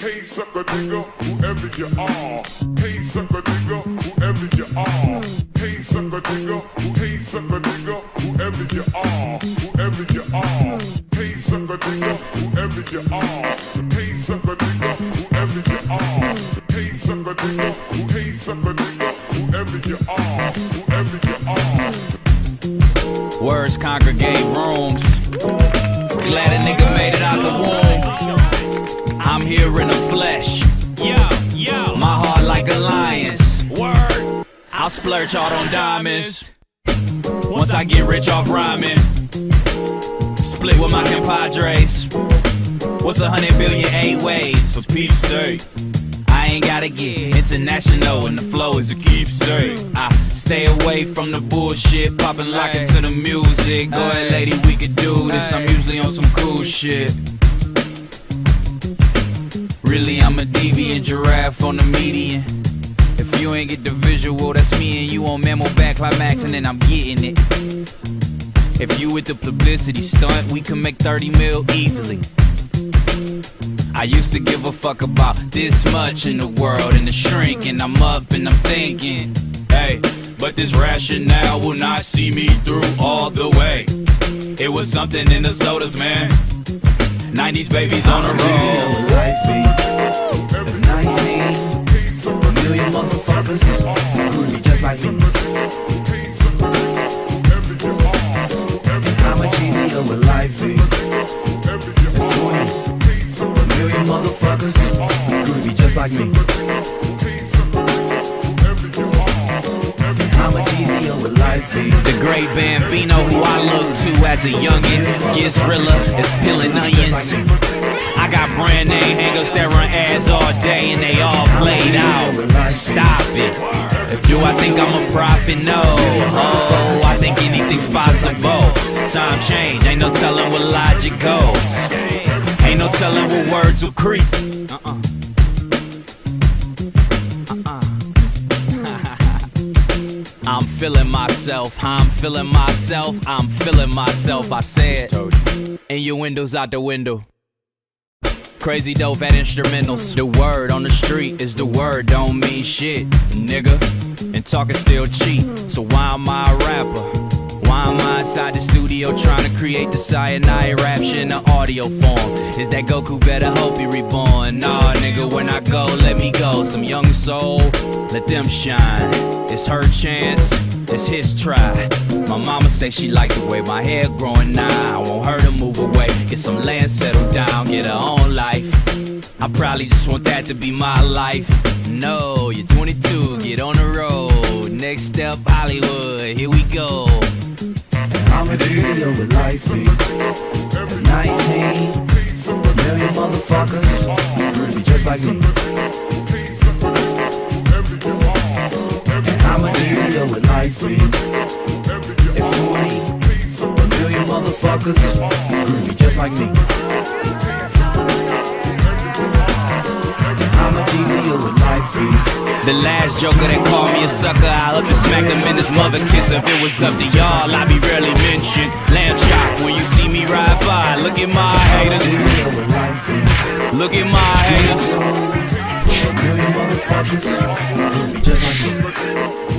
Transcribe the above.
Sucker nigga, whoever you are. Sucker nigga, whoever you are. Sucker nigga, who- sucker nigga, whoever you are. Whoever you are. Sucker nigga, whoever you are. Sucker nigga, whoever you are. Sucker nigga, who- sucker nigga, whoever you are. Whoever you are. Words congregate rooms. Glad a nigga made it out the womb. I'm here in the flesh. Yeah, yeah. My heart like a lion's. Word. I'll splurge out on diamonds. Once I get rich off rhyming. Split with my compadres. What's a hundred billion eight ways? For Pete's sake. I ain't gotta get international and the flow is a keepsake. I stay away from the bullshit, popping lock into the music. Go ahead, lady, we could do this. I'm usually on some cool shit. Really, I'm a deviant giraffe on the median. If you ain't get the visual, that's me and you on memo back climax, and I'm getting it. If you with the publicity stunt, we can make 30 mil easily. I used to give a fuck about this much in the world and the shrink, and I'm up and I'm thinking, hey, but this rationale will not see me through all the way. It was something in the sodas, man. 90s babies on the road. Motherfuckers could just like me. Life eh? be? If 20 are. Hey, sucker million motherfuckers just like me. Be? Eh? The great Bambino, who I look to as a youngin', gets realer, is peeling onions. I got brand name hangups that run ads all day and they all played out. Stop it. If do I think I'm a prophet? No. Oh, I think anything's possible. Time change, ain't no telling where logic goes. Ain't no telling where words will creep. Uh-uh. I'm feeling myself, I'm feeling myself, I'm feeling myself. I said, and your windows out the window. Crazy dope at instrumentals. The word on the street is the word, don't mean shit, nigga. And talking still cheap, so why am I a rapper? Why am I inside the studio trying to create the cyanide rap in the audio form? Is that Goku better hope he reborn? Nah, nigga, when I go, let me go. Some young soul, let them shine. It's her chance, it's his try. My mama say she like the way my hair growing now. I want her to move away, get some land settled down, get her own life. I probably just want that to be my life. No, you're 22, get on the road. Next step, Hollywood, here we go. Much easier would life? If 19 million motherfuckers be just like me. And much easier would life be? If 20 million motherfuckers could be just like me. And how much easier would life be? The last joker that called me a sucker, I up and smacked him in his mother kiss. If it was up to y'all, I'd be rarely mentioned. Lamb chop when you see me ride by. Look at my haters, Easier would life be? look at my haters. Million motherfuckers could be just like me.